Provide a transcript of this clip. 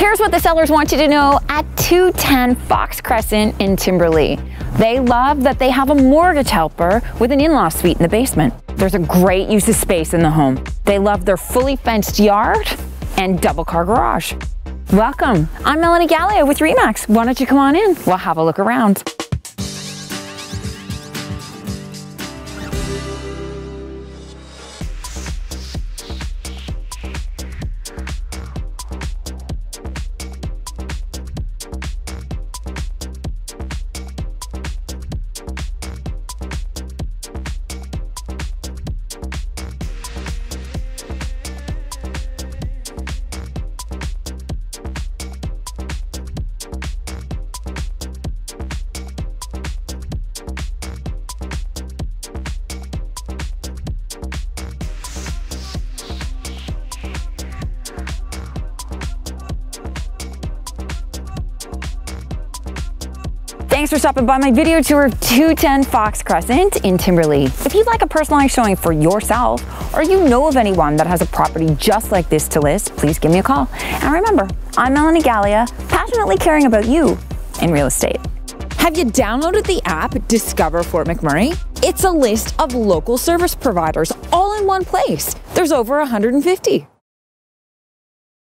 Here's what the sellers want you to know at 210 Fox Crescent in Timberlea. They love that they have a mortgage helper with an in-law suite in the basement. There's a great use of space in the home. They love their fully fenced yard and double car garage. Welcome. I'm Melanie Galea with Remax. Why don't you come on in? We'll have a look around. Thanks for stopping by my video tour of 210 Fox Crescent in Timberlea. If you'd like a personalized showing for yourself, or you know of anyone that has a property just like this to list, please give me a call. And remember, I'm Melanie Galea, passionately caring about you in real estate. Have you downloaded the app Discover Fort McMurray? It's a list of local service providers all in one place. There's over 150.